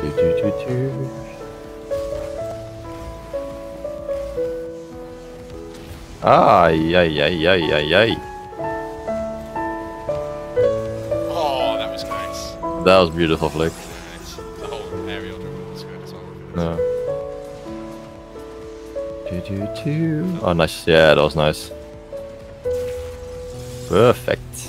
Do, do, do, do. Ay, ay, ay, ay, ay, ay. Oh, that was nice. That was beautiful, Flick. Nice. The whole aerial dribble was good as well. No. Do, do, do. Oh, nice. Yeah, that was nice. Perfect.